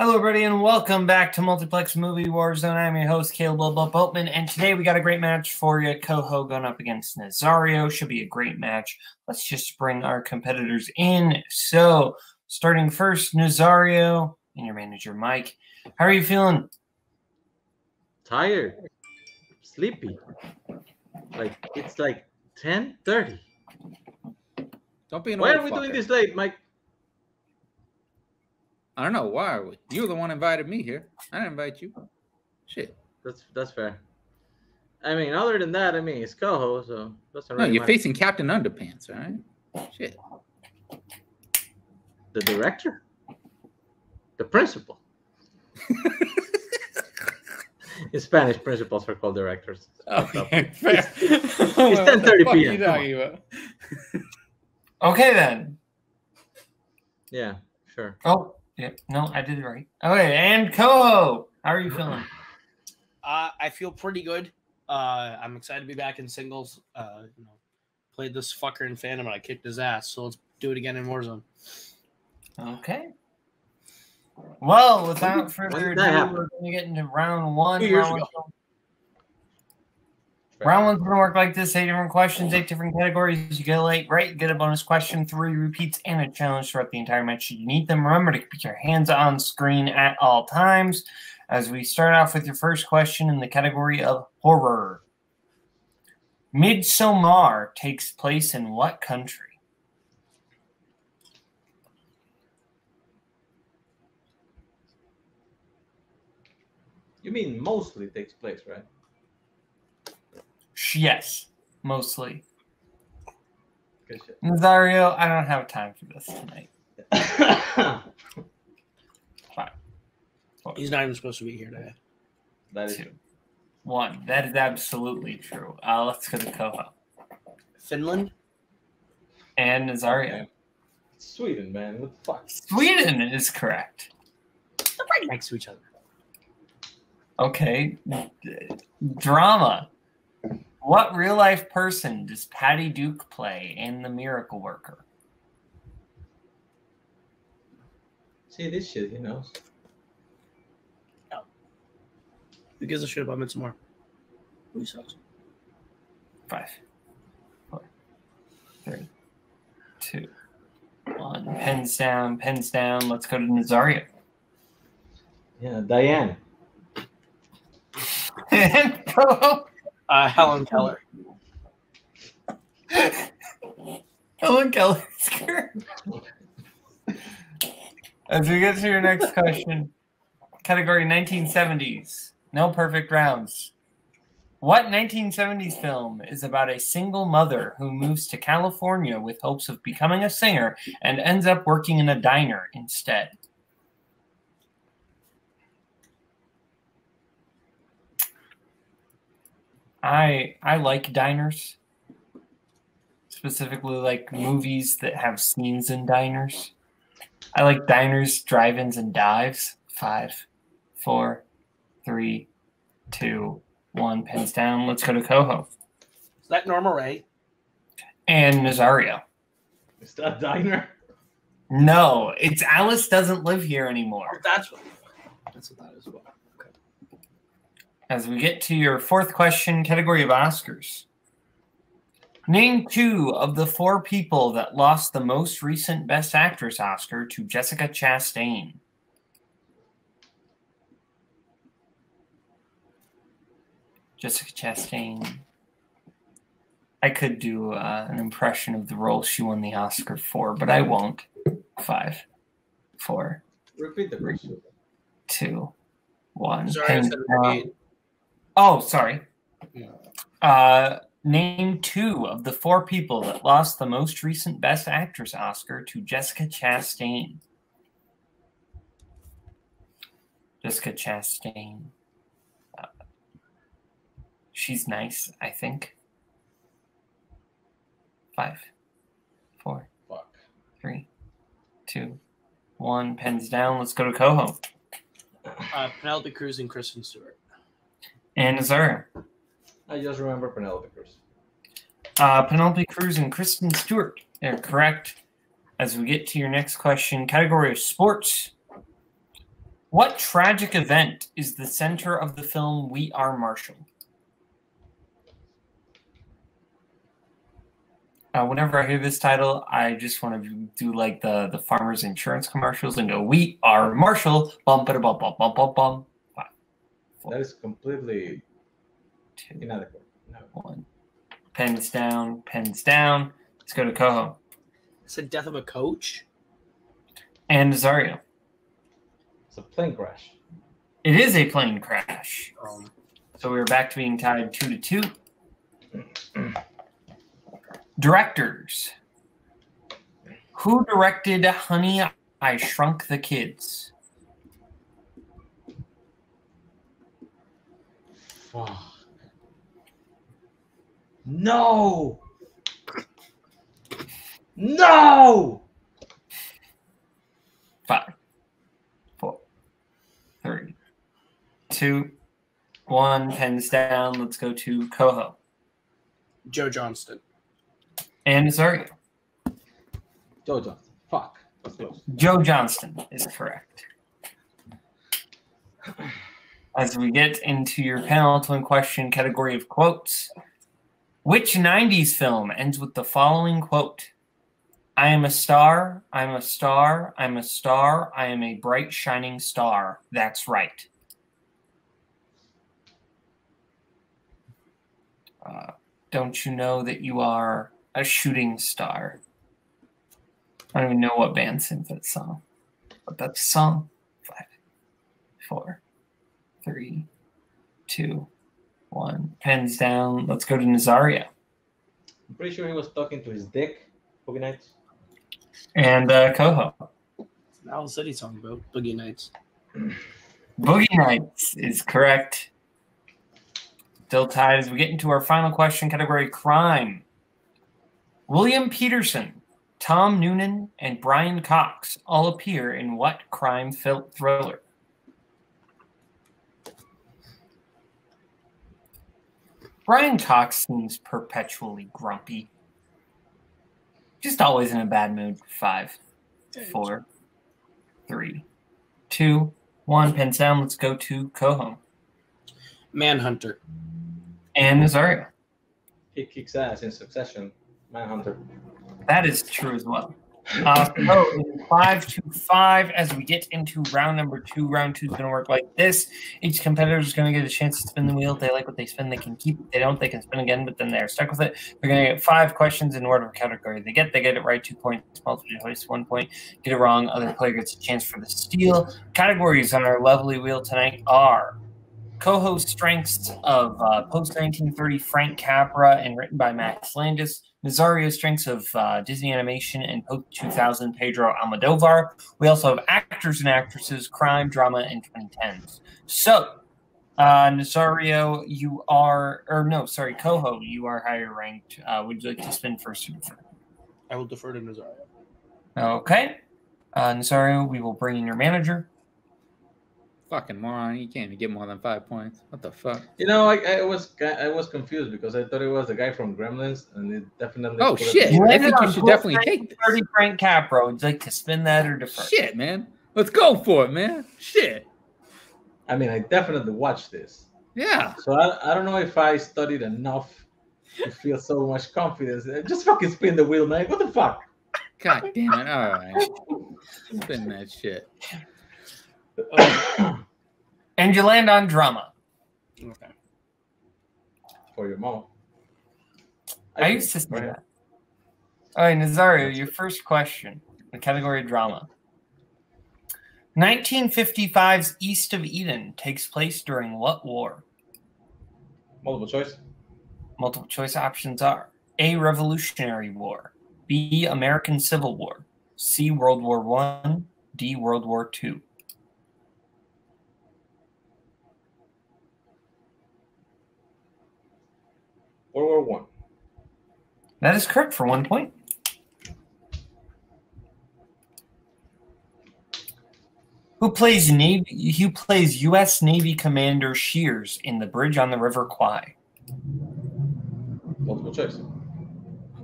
Hello, everybody, and welcome back to Multiplex Movie Warzone. I'm your host, Caleb Boatman, and today we got a great match for you. Koho going up against Nazario. Should be a great match. Let's just bring our competitors in. So, starting first, Nazario and your manager, Mike. How are you feeling? Tired, sleepy. Like it's like ten thirty. Don't be an Why are we doing this late, Mike? I don't know. Why are we? You're the one invited me here. I didn't invite you. Shit. That's that's fair. I mean, other than that, I mean, it's Koho, so doesn't No, you're matter. facing Captain Underpants, all right? Shit. the director, the principal. In Spanish, principals are called directors. Okay, fair. It's 10:30 p.m., come on. Okay, then. Yeah, sure. Oh, yeah, no, I did it right. Okay, and Koho. How are you feeling? Uh, I feel pretty good. Uh, I'm excited to be back in singles. Uh, you know, played this fucker in Phantom and I kicked his ass. So let's do it again in Warzone. Okay. Well, without further ado, did that happen? we're going to get into round one. Two years round, ago. one's- round one's going to work like this: eight different questions, eight different categories. You get a late right, get a bonus question, three repeats, and a challenge throughout the entire match. You need them, remember to keep your hands on screen at all times. As we start off with your first question in the category of horror. Midsommar takes place in what country? You mean mostly takes place, right? Yes, mostly. Good shit. Nazario, I don't have time for this tonight. He's not even supposed to be here today. that is Two. One. That is absolutely true. Uh, let's go to Koho. Finland? And Nazario. Okay. Sweden, man. What the fuck? Sweden is correct. They're right next to each other. Okay. D- Drama. What real life person does Patty Duke play in The Miracle Worker? See this shit, he knows. Oh. Who gives a shit about Midsommar? Who sucks? Five, four, three, two, one. Pens down, pens down. Let's go to Nazario. Yeah, Diane. and Koho. Uh, Helen Keller. Helen Keller's correct. As we get to your next question, category 1970s. No perfect rounds. What 1970s film is about a single mother who moves to California with hopes of becoming a singer and ends up working in a diner instead? I I like diners. Specifically like movies that have scenes in diners. I like diners, drive-ins, and dives. Five, four, three, two, one. Pens down. Let's go to Koho Is that Norma Rae? and Nazario. Is that diner? No, it's Alice doesn't live here anymore. Oh, that's what. That's what that is. As we get to your fourth question, category of Oscars. Name two of the four people that lost the most recent Best Actress Oscar to Jessica Chastain. Jessica Chastain. I could do uh, an impression of the role she won the Oscar for, but I won't. Five, four, Repeat the question. two, one. Sorry, I Pen said down. Ray. Oh, sorry. Uh, name two of the four people that lost the most recent Best Actress Oscar to Jessica Chastain. Jessica Chastain. Uh, she's nice, I think. Five, four, Fuck. three, two, one. Pens down. Let's go to Koho Uh, Penelope Cruz and Kristen Stewart. And Nazara. I just remember Penelope Cruz. Uh, Penelope Cruz and Kristen Stewart. They're correct. As we get to your next question, category of sports. What tragic event is the center of the film We Are Marshall? Uh, whenever I hear this title, I just want to do like the the farmers insurance commercials and go, "We are Marshall." Bum ba bum bum bum bum bum. Five, four, That is completely two, inadequate. No. one. Pens down. Pens down. Let's go to Koho It's the death of a coach. and Zario. It's a plane crash. It is a plane crash. Um, So we're back to being tied two to two. Directors. Who directed Honey, I Shrunk the Kids? Fuck. No. No. Five, four, three, two, one. Pens down. Let's go to Koho Joe Johnston. and Zario. Joe Johnson. Fuck. That's close. Joe Johnston is correct. As we get into your penultimate question category of quotes, which 90s film ends with the following quote? I am a star, I'm a star, I'm a star, I am a bright shining star. That's right. Uh, don't you know that you are a shooting star? I don't even know what band sings that song, but that's song. Five, four, three, two, one. Pens down. Let's go to Nazario I'm pretty sure he was talking to his dick. Boogie Nights. and uh, Koho. It's an Owl City song about Boogie Nights. Boogie Nights is correct. Still tied as we get into our final question category crime. William Petersen, Tom Noonan, and Brian Cox all appear in what crime fil- thriller? Brian Cox seems perpetually grumpy. Just always in a bad mood. Five, four, three, two, one. Pens down. Let's go to Koho Manhunter. and Nazario. He kicks ass in succession. Manhunter. That is true as well. Uh, so five to five, as we get into round number two, round two is going to work like this. Each competitor is going to get a chance to spin the wheel. If they like what they spin, they can keep. They don't, they can spin again, but then they're stuck with it. They're going to get five questions in whatever category they get. They get it right, two points. Multiple choice, one point. Get it wrong, other player gets a chance for the steal. Categories on our lovely wheel tonight are Koho's strengths of uh, post 1930 Frank Capra and written by Max Landis. Nazario strengths of uh, Disney animation and post 2000 Pedro Almodovar. We also have actors and actresses, crime, drama, and 2010s. So, uh, Nazario, you are, or no, sorry, Koho, you are higher ranked. Uh, would you like to spin first or defer? I will defer to Nazario. Okay. Uh, Nazario, we will bring in your manager. Fucking moron. You can't even get more than five points. What the fuck? You know, I, I was I was confused because I thought it was the guy from Gremlins, and it definitely. Oh, put it- shit. I think you should post definitely take this. 1930 Frank Capra. Would you like to spin that or defer? Shit, man. Let's go for it, man. Shit. I mean, I definitely watched this, Yeah. so I, I don't know if I studied enough to feel so much confidence. Uh, Just fucking spin the wheel, man. What the fuck? God damn it. All right. Spin that shit. Um, and you land on drama. Okay. For your mom. I used to say that. All right, Nazario, your first question, the category drama. 1955's East of Eden takes place during what war? Multiple choice. Multiple choice options are A. Revolutionary War, B. American Civil War, C. World War One, D. World War Two. World War One. That is correct for one point. Who plays Navy? Who plays U.S. Navy Commander Shears in The Bridge on the River Kwai? Multiple choice.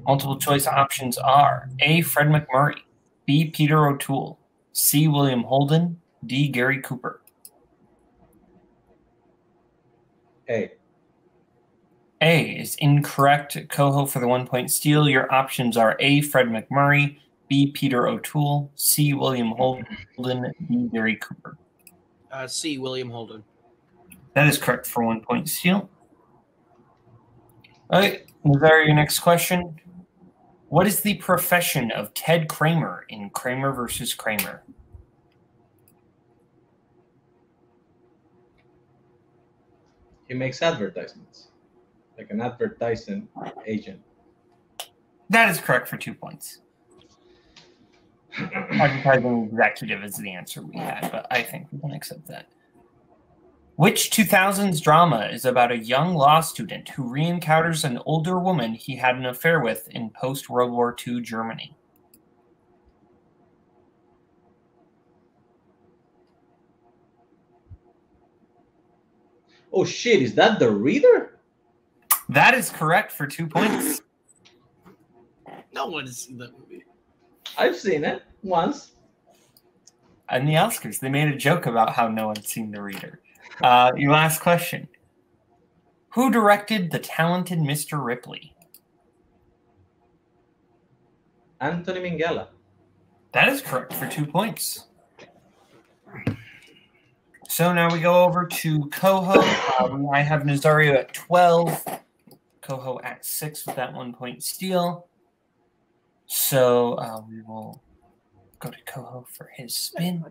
Multiple choice options are A. Fred MacMurray, B. Peter O'Toole, C. William Holden, D. Gary Cooper? Hey, A is incorrect. Koho for the one point steal. Your options are A. Fred MacMurray, B. Peter O'Toole, C. William Holden, D. Gary Cooper. Uh, C. William Holden. That is correct for one point steal. All right, Nazario, your next question. What is the profession of Ted Kramer in Kramer versus Kramer? he makes advertisements, like an advertising agent. That is correct for two points. Advertising executive is the answer we had, but I think we can accept that. Which 2000s drama is about a young law student who re encounters an older woman he had an affair with in post World War II Germany? Oh shit, is that the reader? That is correct for two points. No one has seen that movie. I've seen it once. And the Oscars, they made a joke about how no one's seen the reader. Uh, your last question Who directed The Talented Mr. Ripley? Anthony Minghella. That is correct for two points. So now we go over to Koho. Um, I have Nazario at 12, Koho at 6 with that one point steal. So uh, we will go to Koho for his spin.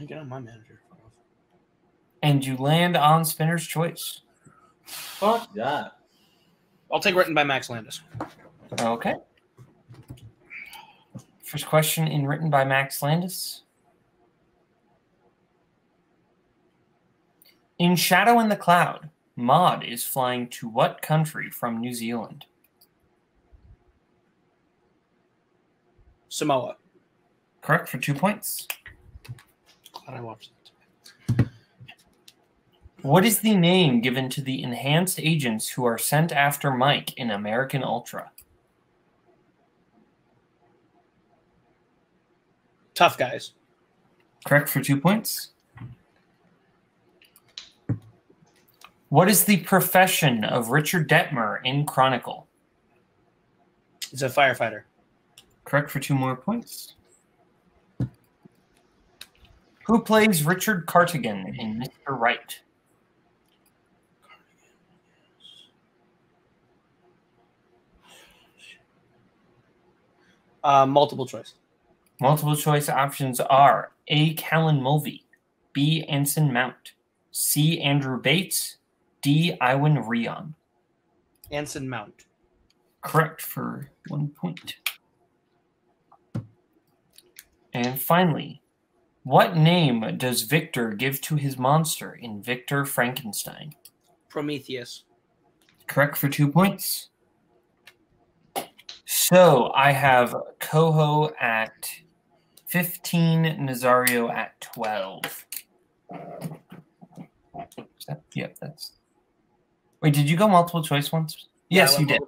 I get on my manager. And you land on Spinner's Choice. Fuck that. I'll take written by Max Landis. Okay. First question in written by Max Landis. In Shadow in the Cloud, Maud is flying to what country from New Zealand? Samoa. Correct for two points. Glad I watched that. What is the name given to the enhanced agents who are sent after Mike in American Ultra? Tough guys. Correct for two points. What is the profession of Richard Detmer in Chronicle? He's a firefighter. Correct for two more points. Who plays Richard Cartigan in Mr. Right? Uh, multiple choice. Multiple choice options are A. Callan Mulvey, B. Anson Mount, C. Andrew Bates, D. Iwan Rheon. Anson Mount. Correct for one point. And finally, what name does Victor give to his monster in Victor Frankenstein? Prometheus. Correct for two points. So I have Koho at 15, Nazario at 12. Is that- Yep, that's. Wait, did you go multiple choice once? Yes, Yeah, you did.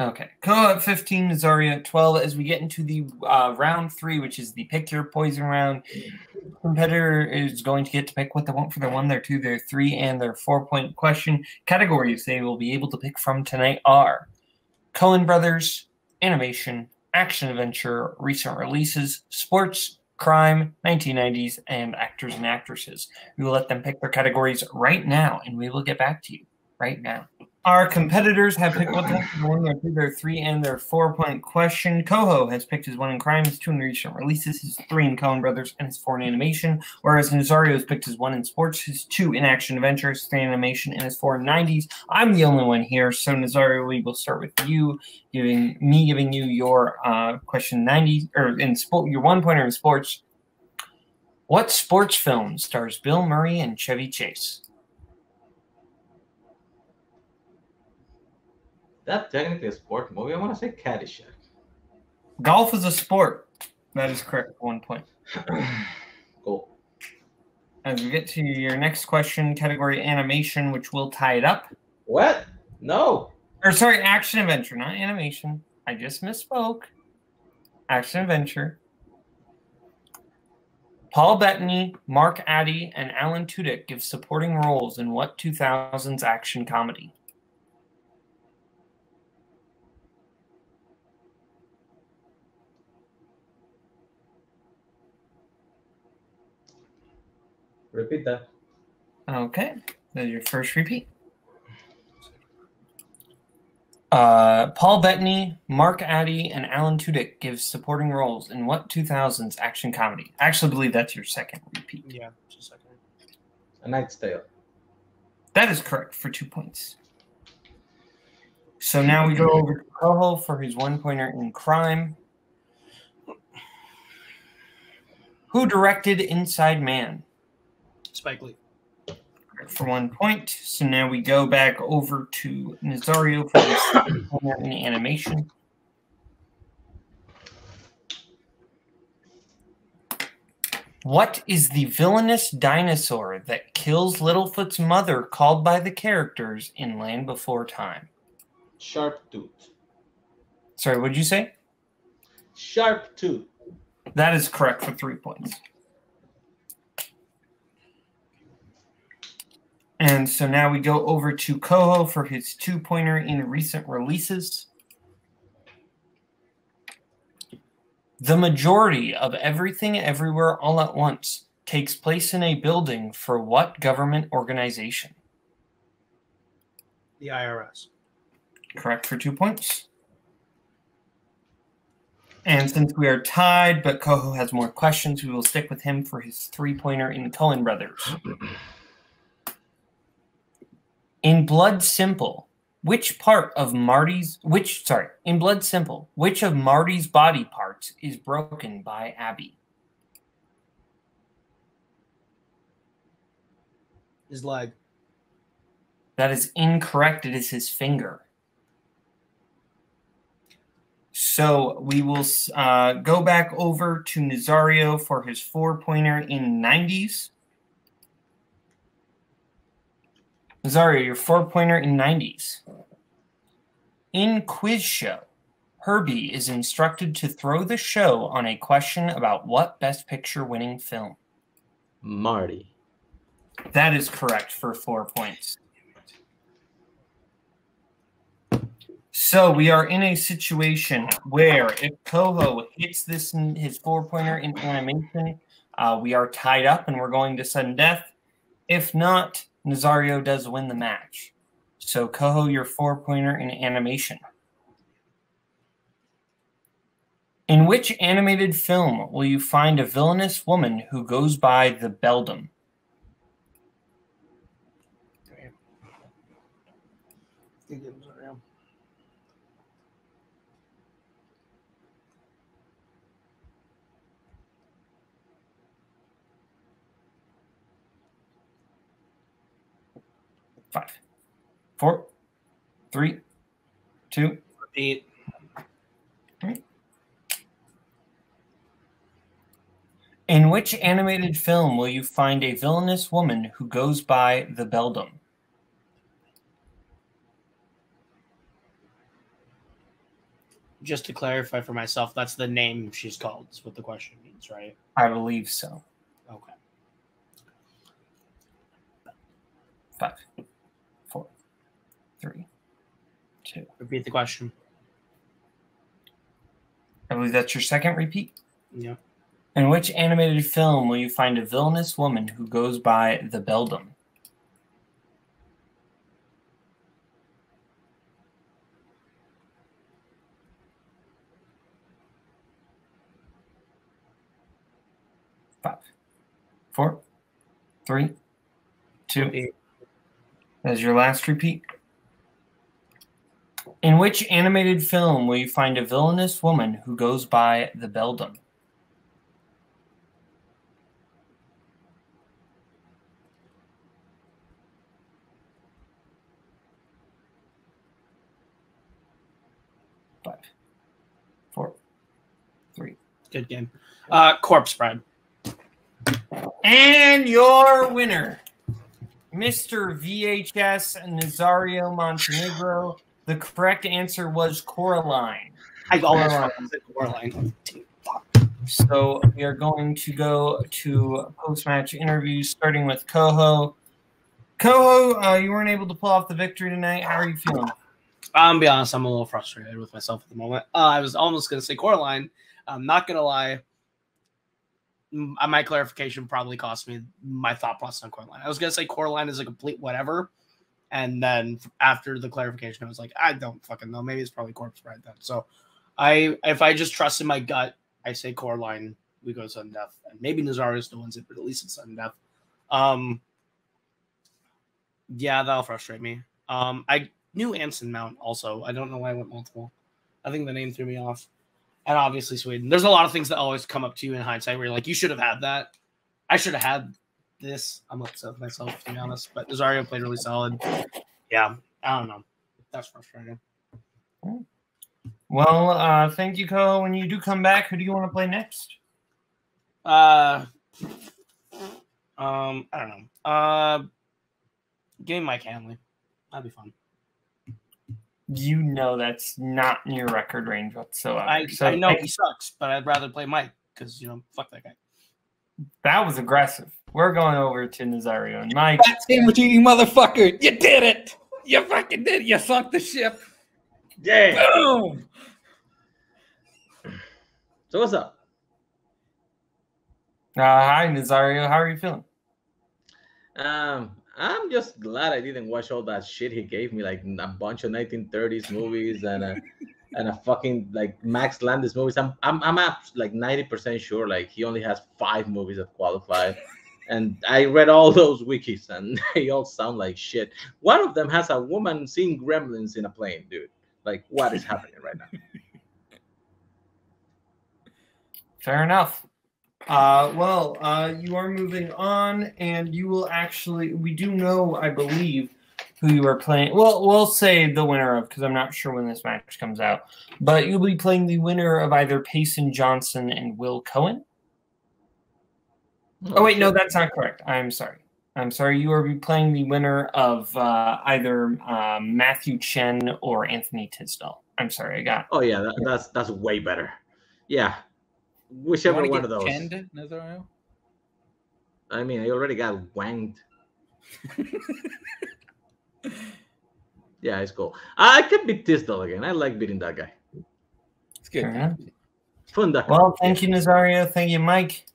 Okay. Koho at 15, Nazario at 12. As we get into the uh, round three, which is the pick your poison round, competitor is going to get to pick what they want for their one, their two, their three, and their four point question. Categories they will be able to pick from tonight are Coen Brothers, animation, action adventure, recent releases, sports, crime, 1990s, and actors and actresses. We will let them pick their categories right now, and we will get back to you right now. Our competitors have picked one, their three, and their four point question. Koho has picked his one in crime, his two in recent releases, his three in Coen Brothers, and his four in animation. Whereas Nazario has picked his one in sports, his two in action adventure, his three in animation, and his four in 90s. I'm the only one here, so Nazario, we will start with you, giving me giving you your uh, question 90 or in sport, your one pointer in sports. What sports film stars Bill Murray and Chevy Chase? That technically a sport movie. I want to say Caddyshack. Golf is a sport. That is correct. One point. cool. As we get to your next question, category animation, which will tie it up. What? No. Or sorry, action adventure, not animation. I just misspoke. Action adventure. Paul Bettany, Mark Addy, and Alan Tudyk give supporting roles in what 2000s action comedy? Repeat that. Okay, that's your first repeat. Uh, Paul Bettany, Mark Addy, and Alan Tudyk give supporting roles in what 2000s action comedy? I actually believe that's your second repeat. Yeah, just a second. A Knight's Tale. That is correct for two points. So now we go over to Koho for his one pointer in crime. Who directed Inside Man? Spike Lee. for one point. So now we go back over to Nazario for his second pointer in animation. What is the villainous dinosaur that kills Littlefoot's mother called by the characters in Land Before Time? Sharp Tooth. Sorry, what did you say? Sharp Tooth. That is correct for three points. And so now we go over to Koho for his two pointer in recent releases. The majority of Everything Everywhere All at Once takes place in a building for what government organization? The IRS. Correct for two points. And since we are tied, but Koho has more questions, we will stick with him for his three pointer in Coen Brothers. In Blood Simple, which part of Marty's which sorry, in Blood Simple, which of Marty's body parts is broken by Abby? His leg. That is incorrect. It is his finger. So we will uh, go back over to Nazario for his four pointer in 90s. Nazario, your four pointer in 90s. In Quiz Show, Herbie is instructed to throw the show on a question about what Best Picture winning film. Marty. That is correct for four points. So we are in a situation where if Koho hits this in his four pointer in animation, uh, we are tied up and we're going to sudden death. If not, Nazario does win the match. So Koho, your four pointer in animation. In which animated film will you find a villainous woman who goes by the Beldam? Five, four, three, two. Repeat. In which animated film will you find a villainous woman who goes by the Beldam? Just to clarify for myself, that's the name she's called. Is what the question means, right? I believe so. Okay. Five, three, two. Repeat the question. I believe that's your second repeat. Yeah. In which animated film will you find a villainous woman who goes by the Beldam? Five, four, three, two. Eight. That is your last repeat. In which animated film will you find a villainous woman who goes by the Beldam? Five, four, three. Good game. Uh, corpse bride. And your winner, Mr. VHS Nazario Montenegro. The correct answer was Coraline. I almost Coraline. said Coraline. Fuck. So we are going to go to post match interviews, starting with Koho. Koho, uh, you weren't able to pull off the victory tonight. How are you feeling? I'm be honest, I'm a little frustrated with myself at the moment. Uh, I was almost gonna say Coraline. I'm not gonna lie. My clarification probably cost me my thought process on Coraline. I was gonna say Coraline is a complete whatever, and then after the clarification, I was like, I don't fucking know. Maybe it's probably Corpse Bride then. So, I if I just trust in my gut, I say Coraline. We go sudden death, and maybe Nazario still wins it, but at least it's sudden death. Um, yeah, that'll frustrate me. Um, I knew Anson Mount also. I don't know why I went multiple. I think the name threw me off. And obviously Sweden. There's a lot of things that always come up to you in hindsight where you're like, you should have had that. I should have had this. I'm upset with myself to be honest. But Nazario played really solid. Yeah, I don't know. That's frustrating. Well, uh, thank you, Koho. When you do come back, who do you want to play next? Uh um, I don't know. Uh give me Mike Hanley. That'd be fun. You know that's not in your record range whatsoever. I, so I know thank- he sucks, but I'd rather play Mike because you know, fuck that guy. that was aggressive. We're going over to Nazario and Mike. That's him with you, you motherfucker. You did it. You fucking did it. You sunk the ship. Yeah. Boom. So what's up? Uh, hi, Nazario. How are you feeling? Um, I'm just glad I didn't watch all that shit he gave me, like a bunch of 1930s movies and a and a fucking like Max Landis movies. I'm I'm I'm up like 90% sure like he only has five movies that qualify. And I read all those wikis and they all sound like shit. One of them has a woman seeing gremlins in a plane, dude. Like what is happening right now? Fair enough. Uh, well, uh, you are moving on, and you will actually. We do know, I believe, who you are playing. Well, we'll say the winner of because I'm not sure when this match comes out. But you'll be playing the winner of either Payson Johnson and Will Cohen. Oh wait, no, that's not correct. I'm sorry. I'm sorry. You are be playing the winner of uh, either um, Matthew Chen or Anthony Tisdall. I'm sorry, I got. Oh yeah, that, that's that's way better. Yeah, whichever wanna one get of those. Chend, Nazario? I mean, I already got wanged. yeah, it's cool. I can beat Tisdall again. I like beating that guy. It's good. Fair. Fun duck. Well, thank you, Nazario. Thank you, Mike.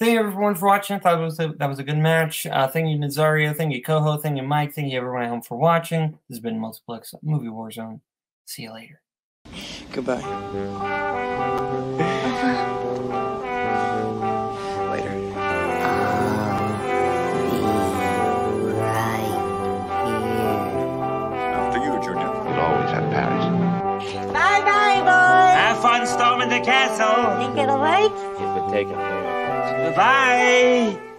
Thank you, everyone, for watching. I thought it was a, that was a good match. Uh, thank you, Nazario. Thank you, Koho. Thank you, Mike. Thank you, everyone at home, for watching. This has been Multiplex Movie Warzone. See you later. Goodbye. Later. After you, Junior. You'll always have Paris. Bye bye, boys. Have fun storming the castle. Think it'll work? If it taken Bye.